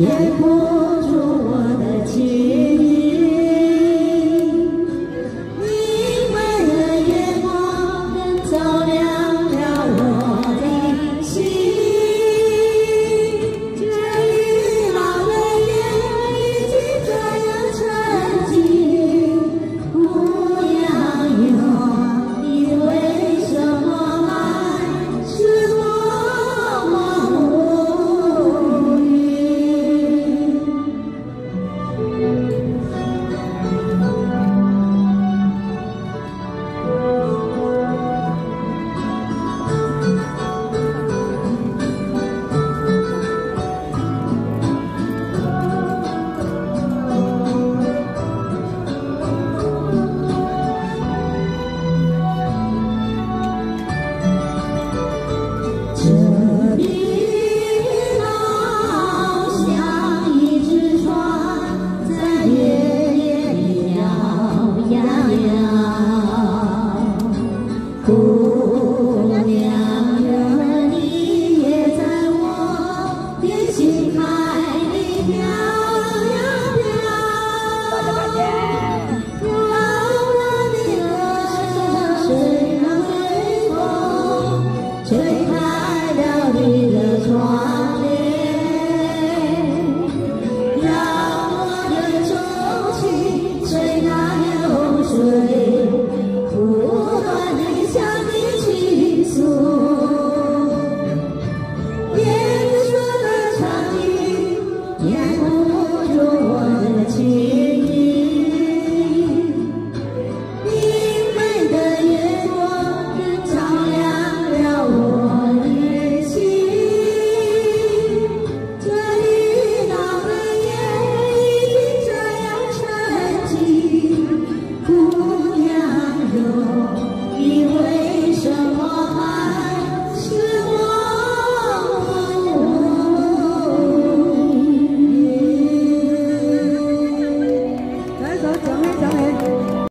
掩不姑娘，你也在我的心海里飘呀飘，飘的。